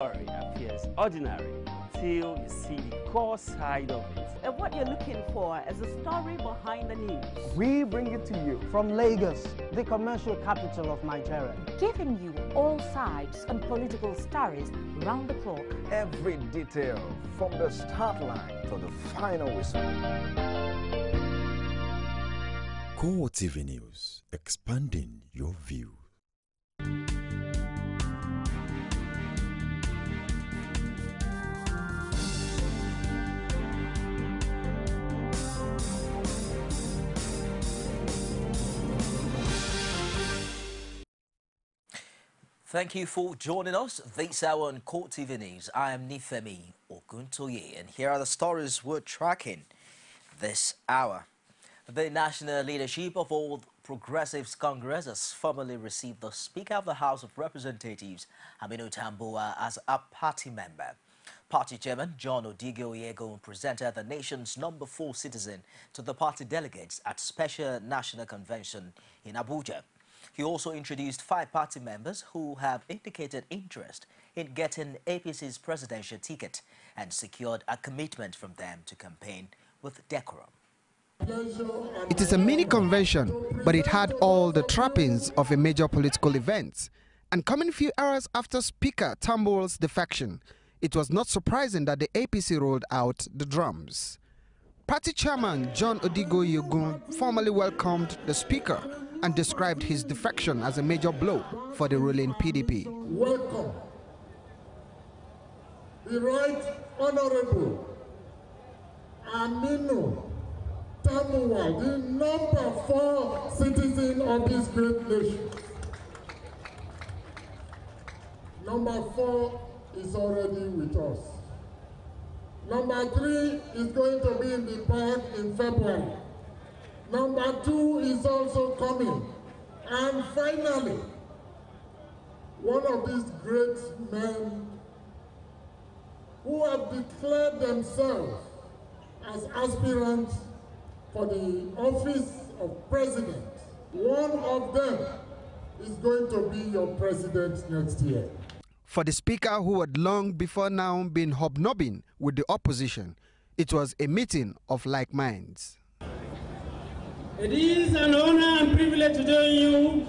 story appears ordinary till you see the core side of it. And what you're looking for is the story behind the news. We bring it to you from Lagos, the commercial capital of Nigeria. Giving you all sides and political stories round the clock. Every detail from the start line to the final whistle. Core TV News, expanding your view. Thank you for joining us this hour on Core TV News. I am Nifemi Oguntoye, and here are the stories we're tracking this hour. The national leadership of all Progressives Congress has formally received the Speaker of the House of Representatives, Aminu Tambuwal, as a party member. Party chairman John Odigie Oyegun presented the nation's number four citizen to the party delegates at Special National Convention in Abuja. He also introduced five party members who have indicated interest in getting APC's presidential ticket and secured a commitment from them to campaign with decorum. It is a mini convention, but it had all the trappings of a major political event. And coming few hours after Speaker Tambuwal's defection, it was not surprising that the APC rolled out the drums. Party chairman John Odigie Oyegun formally welcomed the speaker and described his defection as a major blow for the ruling PDP. Welcome. The Right Honorable Aminu Tambuwal, the number four citizen of this great nation. Number four is already with us. Number three is going to be in the park in February. Number two is also coming. And finally, one of these great men who have declared themselves as aspirants for the office of president. One of them is going to be your president next year. For the speaker who had long before now been hobnobbing with the opposition, it was a meeting of like minds. It is an honor and privilege to join you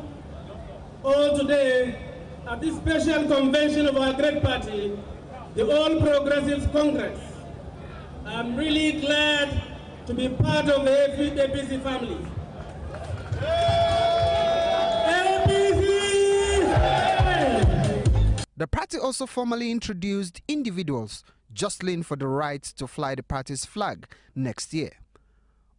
all today at this special convention of our great party, the All Progressives Congress. I'm really glad to be part of the APC family. The party also formally introduced individuals jostling for the right to fly the party's flag next year.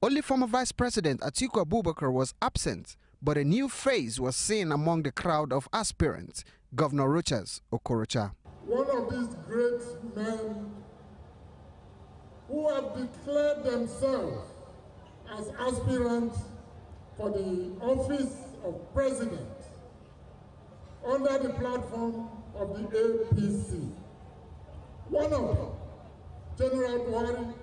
Only former Vice President Atiku Abubakar was absent, but a new face was seen among the crowd of aspirants, Governor Rochas Okorocha. One of these great men who have declared themselves as aspirants for the office of president under the platform of the APC. One of them, General Buhari,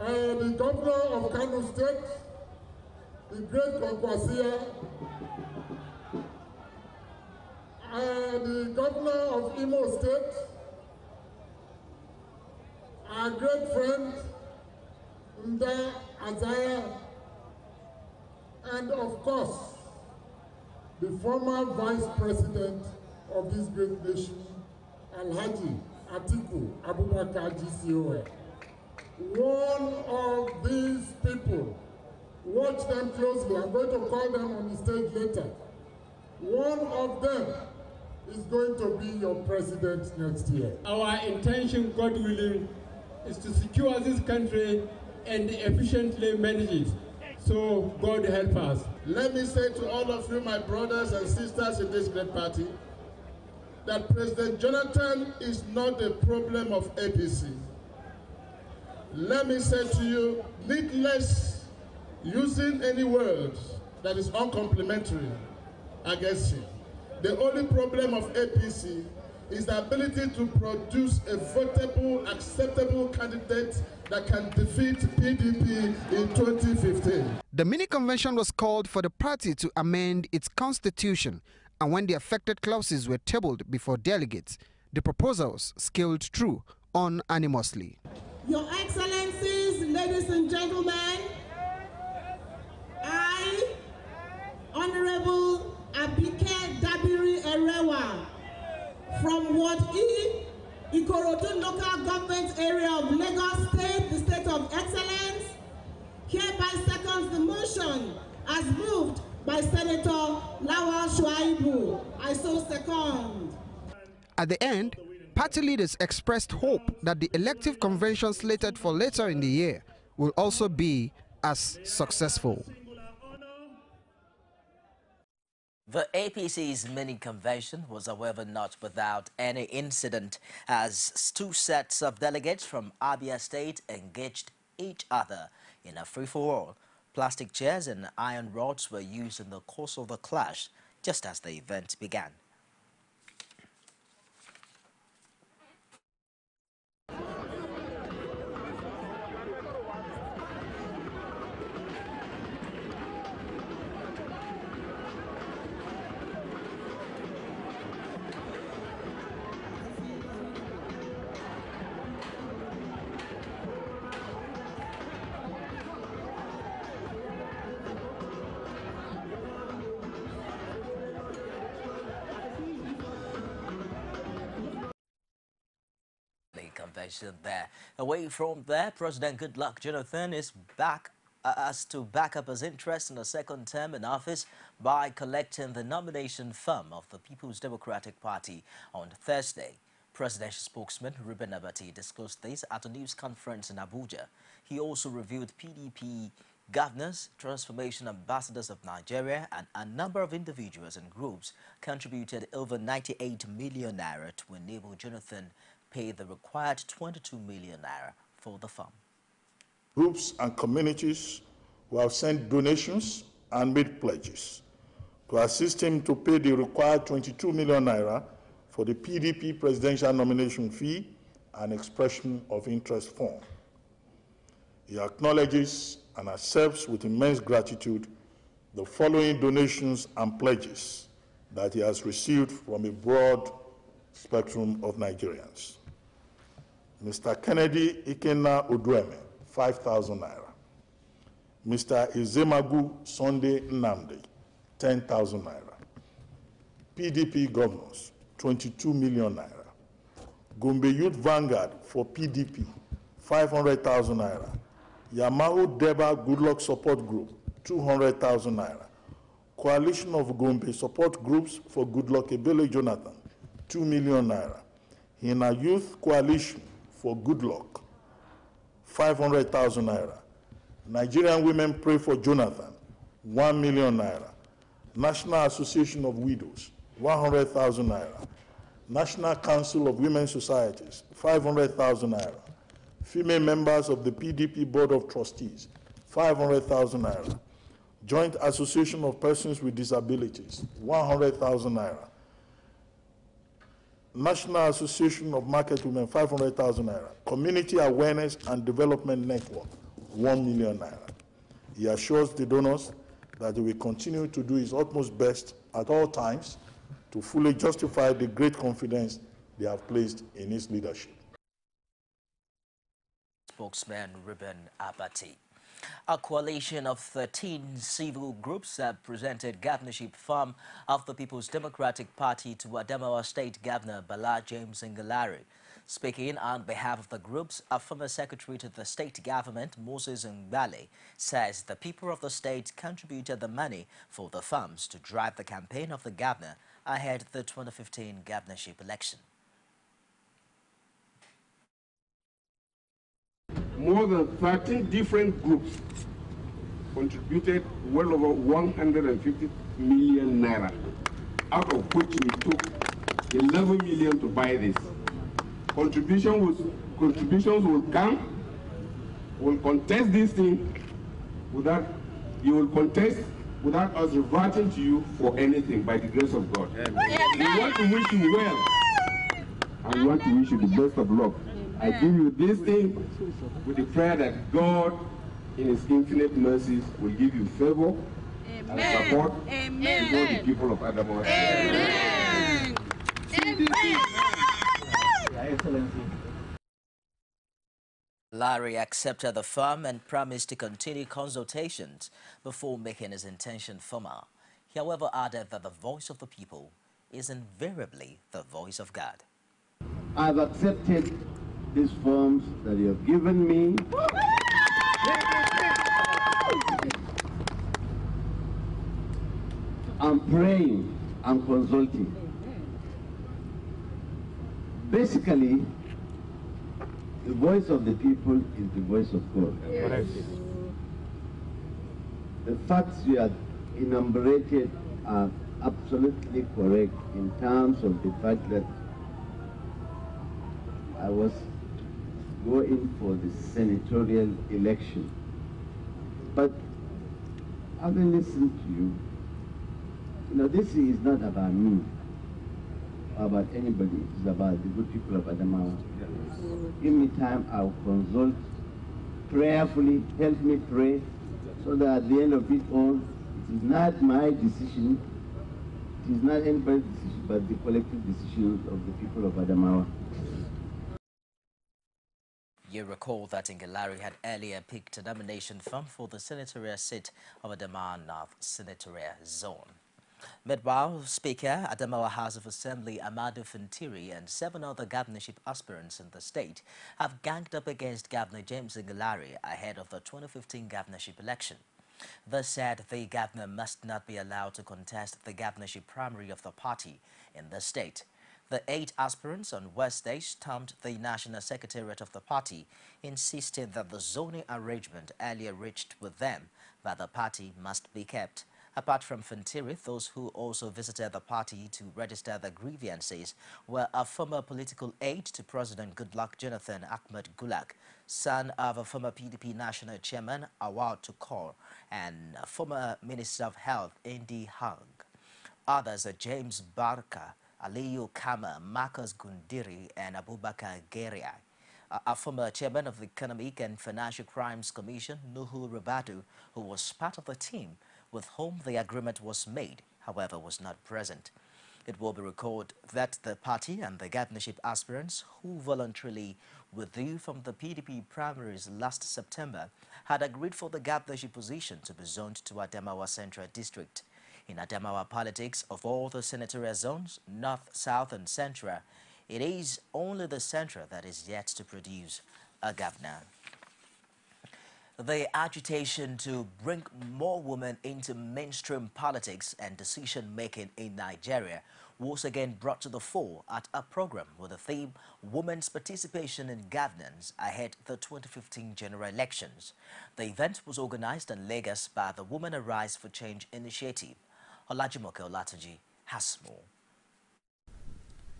uh, the governor of Kano State, the great Kwankwasia, uh, the governor of Imo State, our great friend Nda Azaya, and of course, the former vice president of this great nation, Alhaji Atiku Abubakar GCOA. One of these people, watch them closely, I'm going to call them on the stage later. One of them is going to be your president next year. Our intention, God willing, is to secure this country and efficiently manage it. So God help us. Let me say to all of you, my brothers and sisters in this great party, that President Jonathan is not a problem of APC. Let me say to you, needless using any words that is uncomplimentary against him. The only problem of APC is the ability to produce a votable, acceptable candidate that can defeat PDP in 2015. The mini convention was called for the party to amend its constitution and when the affected clauses were tabled before delegates, the proposals scaled through unanimously. Your Excellencies, ladies and gentlemen, I, Honorable Abike Dabiri Erewa, from Ward E, Ikorodu local government area of Lagos State, the state of excellence, hereby seconds the motion as moved by Senator Lawal Shuaibu. I so second. At the end, party leaders expressed hope that the elective convention slated for later in the year will also be as successful. The APC's mini convention was however not without any incident as two sets of delegates from Abia State engaged each other in a free-for-all. Plastic chairs and iron rods were used in the course of the clash just as the event began. There. Away from there, President Goodluck Jonathan is back uh, as to back up his interest in a second term in office by collecting the nomination fund of the People's Democratic Party on Thursday. Presidential spokesman Reuben Abati disclosed this at a news conference in Abuja. He also reviewed PDP governors, transformation ambassadors of Nigeria, and a number of individuals and groups contributed over 98 million naira to enable Jonathan pay the required 22 million naira for the farm. Groups and communities who have sent donations and made pledges to assist him to pay the required 22 million naira for the PDP presidential nomination fee and expression of interest form. He acknowledges and accepts with immense gratitude the following donations and pledges that he has received from a broad spectrum of Nigerians. Mr. Kennedy Ikenna Odueme, 5,000 naira. Mr. Ezemagu Sunday Nnamdi, 10,000 naira. PDP governors, 22 million naira. Gombe Youth Vanguard for PDP, 500,000 naira. Yamaltu Deba Goodluck Support Group, 200,000 naira. Coalition of Gombe Support Groups for Goodluck Ebele Jonathan, 2 million naira. Hina Youth Coalition for good luck, 500,000 naira. Nigerian Women Pray for Jonathan, 1 million naira. National Association of Widows, 100,000 naira. National Council of Women Societies, 500,000 naira. Female members of the PDP Board of Trustees, 500,000 naira. Joint Association of Persons with Disabilities, 100,000 naira. National Association of Market Women, 500,000 naira. Community Awareness and Development Network, 1 million naira. He assures the donors that he will continue to do his utmost best at all times to fully justify the great confidence they have placed in his leadership. Spokesman Reuben Abati. A coalition of 13 civil groups have presented governorship farm of the People's Democratic Party to Adamawa State Governor Bala James Ngilari. Speaking on behalf of the groups, a former secretary to the state government, Moses Ngbale, says the people of the state contributed the money for the farms to drive the campaign of the governor ahead of the 2015 governorship election. More than 13 different groups contributed well over 150 million naira, out of which we took 11 million to buy this. Contribution was, contributions will come, will contest this thing without, you will contest without us reverting to you for anything by the grace of God. We want to wish you well, and we want to wish you the best of luck. I give you this thing with the prayer that God, in His infinite mercies, will give you favor and support all the people of Adamawa. Amen. Larry accepted the firm and promised to continue consultations before making his intention firmer. He, however, added that the voice of the people is invariably the voice of God. I've accepted these forms that you have given me. I'm praying, I'm consulting. Basically, the voice of the people is the voice of God. Yes. The facts you have enumerated are absolutely correct in terms of the fact that I was going for the senatorial election. But having listened to you, you know, this is not about me, about anybody. It's about the good people of Adamawa. Give me time, I'll consult prayerfully, help me pray, so that at the end of it all, it is not my decision, it is not anybody's decision, but the collective decision of the people of Adamawa. You recall that Ngilari had earlier picked a nomination firm for the senatorial seat of Adamawa Senatorial Zone. Meanwhile, Speaker Adamawa House of Assembly Ahmadu Fintiri and seven other governorship aspirants in the state have ganged up against Governor James Ngilari ahead of the 2015 governorship election. They said the governor must not be allowed to contest the governorship primary of the party in the state. The eight aspirants on Wednesday stormed the national secretariat of the party, insisting that the zoning arrangement earlier reached with them that the party must be kept. Apart from Fintiri, those who also visited the party to register their grievances were a former political aide to President Goodluck Jonathan Ahmed Gulak, son of a former PDP national chairman Awwal Tukur, and former Minister of Health Idi Hong. Others are James Barker, Aliyu Kama, Marcus Gundiri, and Abubakar Geria. A, a former chairman of the Economic and Financial Crimes Commission, Nuhu Ribadu, who was part of the team with whom the agreement was made, however, was not present. It will be recalled that the party and the governorship aspirants who voluntarily withdrew from the PDP primaries last September had agreed for the governorship position to be zoned to Adamawa Central District. In Adamawa politics, of all the senatorial zones, North, South and Central, it is only the Central that is yet to produce a governor. The agitation to bring more women into mainstream politics and decision-making in Nigeria was again brought to the fore at a program with the theme Women's Participation in Governance ahead the 2015 general elections. The event was organized in Lagos by the Women Arise for Change initiative. Olajumoke Olatunji has more.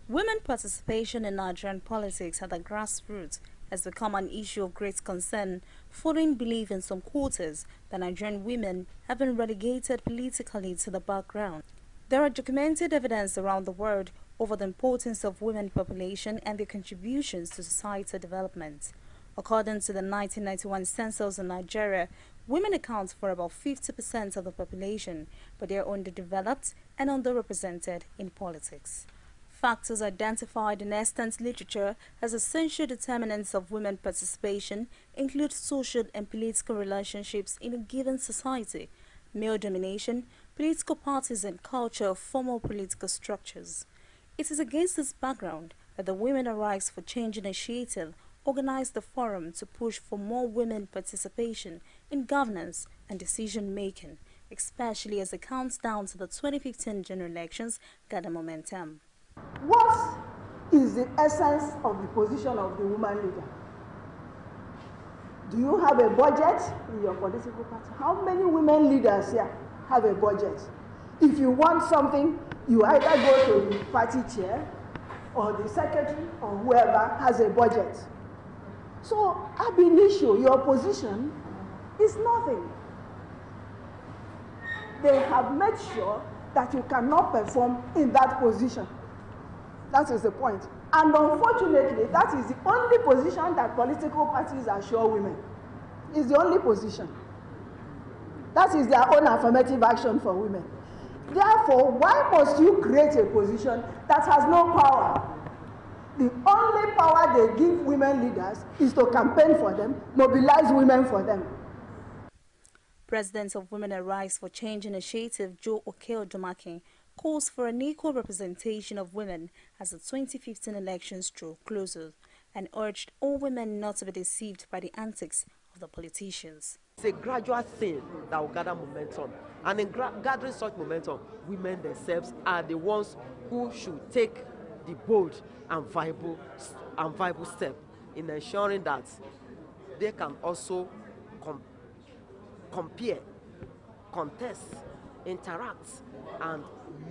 Women participation in Nigerian politics at the grassroots has become an issue of great concern following belief in some quarters that Nigerian women have been relegated politically to the background. There are documented evidence around the world over the importance of women population and their contributions to societal development. According to the 1991 census in Nigeria, women account for about 50% of the population, but they are underdeveloped and underrepresented in politics. Factors identified in extant literature as essential determinants of women participation include social and political relationships in a given society, male domination, political parties and culture of formal political structures. It is against this background that the Women Arise for Change initiative organized the forum to push for more women participation in governance and decision making, especially as it counts down to the 2015 general elections gather momentum. What is the essence of the position of the woman leader? Do you have a budget in your political party? How many women leaders here have a budget? If you want something, you either go to the party chair or the secretary or whoever has a budget. So, ab initio, your position is nothing. They have made sure that you cannot perform in that position. That is the point. And unfortunately, that is the only position that political parties assure women. It's the only position. That is their own affirmative action for women. Therefore, why must you create a position that has no power? The only power they give women leaders is to campaign for them, mobilize women for them. President of Women Arise for Change Initiative, Joe Okei-Odumakin, calls for an equal representation of women as the 2015 elections draw closer and urged all women not to be deceived by the antics of the politicians. It's a gradual thing that will gather momentum. And in gathering such momentum, women themselves are the ones who should take the bold and viable, and viable step in ensuring that they can also com compare, contest, interact, and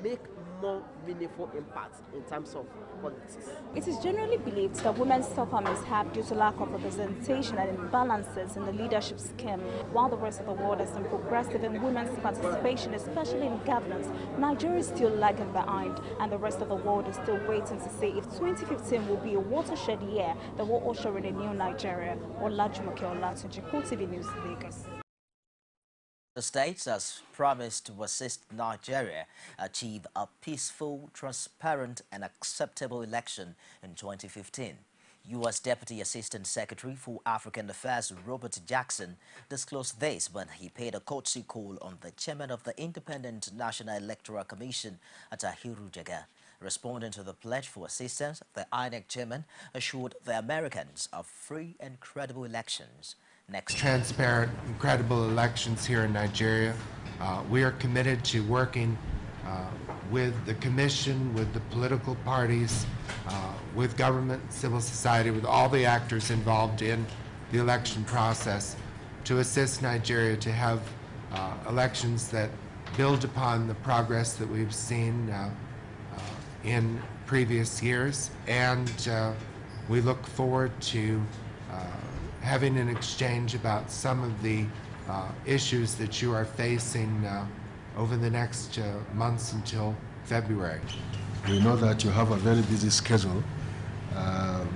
make more meaningful impact in terms of politics. It is generally believed that women suffer mishap due to lack of representation and imbalances in the leadership scheme, while the rest of the world has been progressive in women's participation, especially in governance. Nigeria is still lagging behind, and the rest of the world is still waiting to see if 2015 will be a watershed year that will usher in a new Nigeria. Olajumoke Olatunji, TV News, Lagos. The states has promised to assist Nigeria achieve a peaceful, transparent and acceptable election in 2015. U.S. Deputy Assistant Secretary for African Affairs Robert Jackson disclosed this when he paid a courtesy call on the chairman of the Independent National Electoral Commission, Atahiru Jega. Responding to the pledge for assistance, the INEC chairman assured the Americans of free and credible elections next. Transparent and credible elections here in Nigeria. Uh, we are committed to working uh, with the commission, with the political parties, uh, with government, civil society, with all the actors involved in the election process to assist Nigeria to have uh, elections that build upon the progress that we've seen uh, uh, in previous years. And we look forward to having an exchange about some of the uh, issues that you are facing uh, over the next uh, months until February. We know that you have a very busy schedule, um,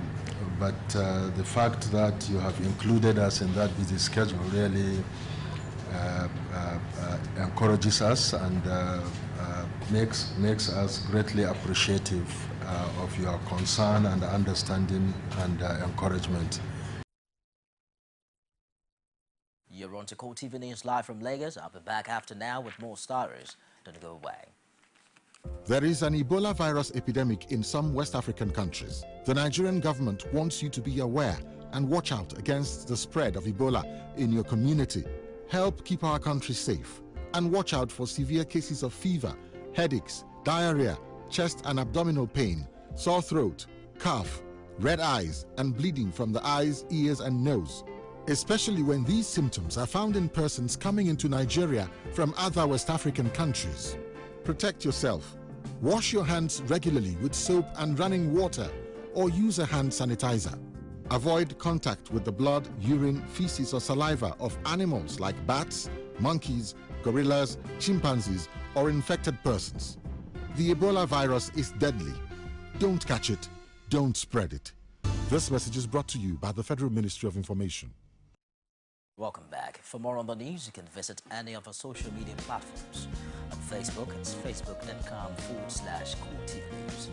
but uh, the fact that you have included us in that busy schedule really uh, uh, encourages us and makes, makes us greatly appreciative of your concern and understanding and encouragement. You're on to Core TV News live from Lagos. I'll be back after now with more stories. Don't go away. There is an Ebola virus epidemic in some West African countries. The Nigerian government wants you to be aware and watch out against the spread of Ebola in your community. Help keep our country safe and watch out for severe cases of fever, headaches, diarrhea, chest and abdominal pain, sore throat, cough, red eyes, and bleeding from the eyes, ears, and nose especially when these symptoms are found in persons coming into Nigeria from other West African countries. Protect yourself. Wash your hands regularly with soap and running water or use a hand sanitizer. Avoid contact with the blood, urine, feces or saliva of animals like bats, monkeys, gorillas, chimpanzees or infected persons. The Ebola virus is deadly. Don't catch it. Don't spread it. This message is brought to you by the Federal Ministry of Information. Welcome back. For more on the news, you can visit any of our social media platforms. On Facebook, it's facebook.com forward slash TV News.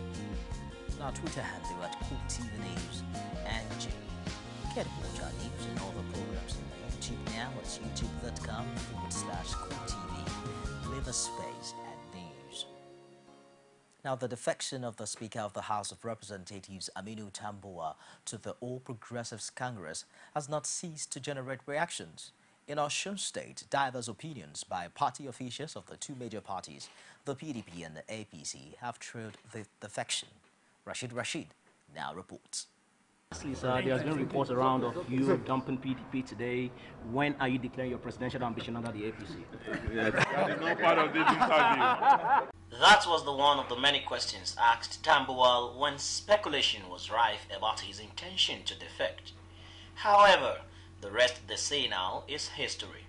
On our Twitter handle at TV News and J. Get watch our news and all the programs on YouTube now. It's youtube.com forward slash TV. Leave a space now, the defection of the Speaker of the House of Representatives, Aminu Tambuwal, to the All Progressives Congress has not ceased to generate reactions. In our show state, diverse opinions by party officials of the two major parties, the PDP and the APC, have trailed the defection. Rashid Rashid now reports. Lastly, sir, there's been reports around of you dumping PDP today. When are you declaring your presidential ambition under the APC? that is not part of this interview. That was the one of the many questions asked Tambuwal when speculation was rife about his intention to defect. However, the rest they say now is history.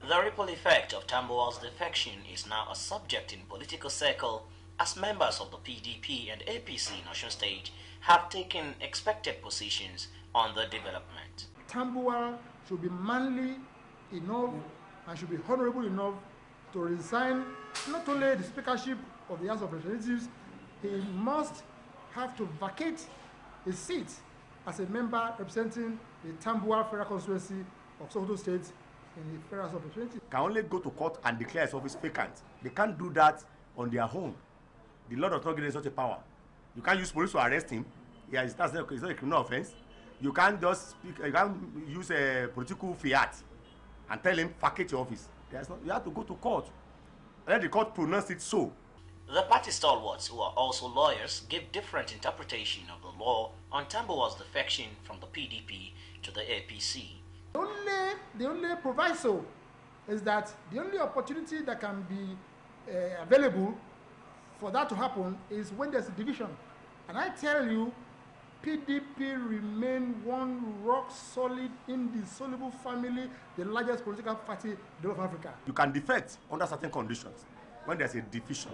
The ripple effect of Tambuwal's defection is now a subject in political circle as members of the PDP and APC national stage have taken expected positions on the development. Tambuwal should be manly enough and should be honorable enough to resign not only the speakership of the House of Representatives, he must have to vacate his seat as a member representing the Tambuwal Federal Constituency of Sokoto State in the Federal House of Representatives. Can only go to court and declare his office vacant. They can't do that on their own. The law does not give them such a power. You can't use police to arrest him. Yeah, it's, not, it's not a criminal offense. You can't just speak, you can't use a political fiat and tell him vacate your office. There's not, you have to go to court. Let the court pronounce it so. The party stalwarts, who are also lawyers, give different interpretation of the law on Tambuwal's defection from the PDP to the APC. The only, the only proviso is that the only opportunity that can be uh, available for that to happen is when there's a division. And I tell you, PDP remain one rock solid, indissoluble family, the largest political party in of Africa. You can defect under certain conditions when there's a division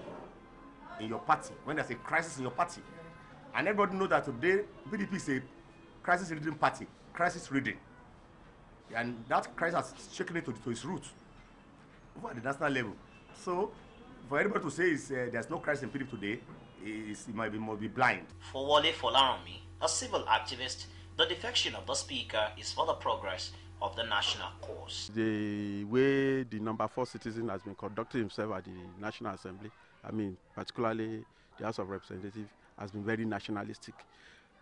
in your party, when there's a crisis in your party. And everybody knows that today PDP is a crisis-ridden party, crisis-ridden. And that crisis has shaken it to, to its roots over at the national level. So for anybody to say uh, there's no crisis in PDP today, is, it might be, might be blind. For Wale Folaranmi, a civil activist, the defection of the speaker is for the progress of the national cause. The way the number four citizen has been conducting himself at the National Assembly, I mean, particularly the House of Representatives, has been very nationalistic.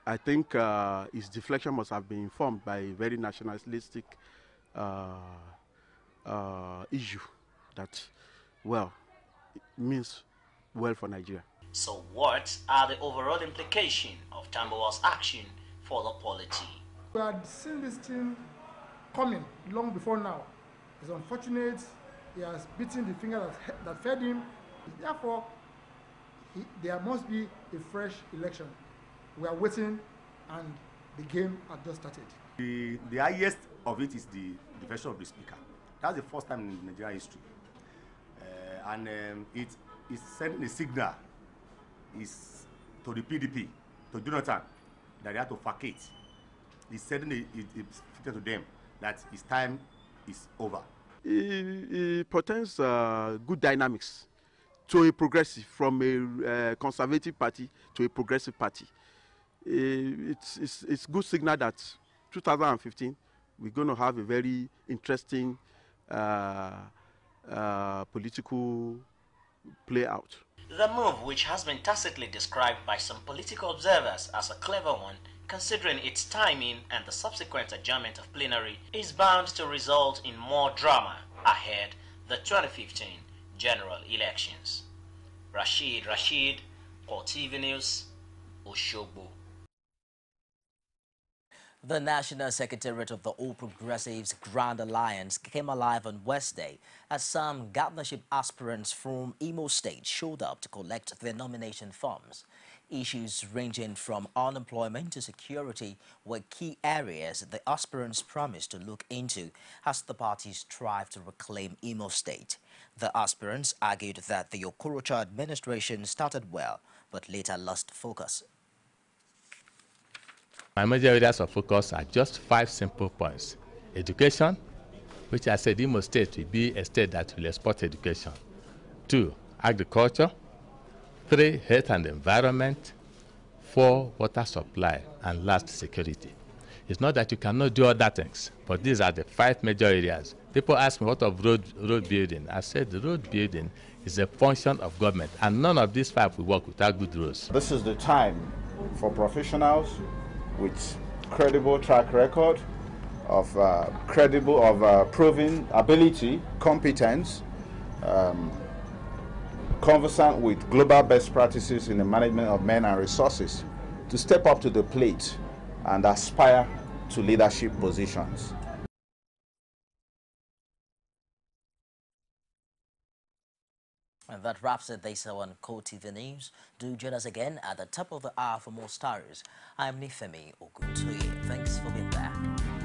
I think uh, his deflection must have been informed by a very nationalistic uh, uh, issue that, well, means well for Nigeria. So what are the overall implications of Tambuwal's action for the polity? We had seen this thing coming long before now. It's unfortunate he has beaten the finger that, that fed him. Therefore, he, there must be a fresh election. We are waiting and the game has just started. The, the highest of it is the defection of the speaker. That's the first time in Nigerian history. Uh, and um, it is sending a signal is to the PDP, to Jonathan, that they have to vacate. He's sending it, it, it to them that his time is over. It, it portends uh, good dynamics to a progressive, from a uh, conservative party to a progressive party. it's, it's, it's good signal that 2015 we're going to have a very interesting uh, uh, political play out. The move, which has been tacitly described by some political observers as a clever one, considering its timing and the subsequent adjournment of plenary, is bound to result in more drama ahead the 2015 general elections. Rashid Rashid, OTV News, Oshogbo. The National Secretariat of the All Progressives Grand Alliance came alive on Wednesday as some governorship aspirants from Imo State showed up to collect their nomination forms. Issues ranging from unemployment to security were key areas the aspirants promised to look into as the parties strive to reclaim Imo State. The aspirants argued that the Okorocha administration started well but later lost focus my major areas of focus are just five simple points. Education, which I said Imo State will be a state that will export education. Two, agriculture. Three, health and environment. Four, water supply. And last, security. It's not that you cannot do other things, but these are the five major areas. People ask me what of road, road building. I said the road building is a function of government, and none of these five will work without good roads. This is the time for professionals with credible track record of uh, credible of uh, proven ability, competence, um, conversant with global best practices in the management of men and resources to step up to the plate and aspire to leadership positions. And that wraps it this hour on Core TV News. Do join us again at the top of the hour for more stories. I'm Nifemi Oguntoye. Thanks for being there.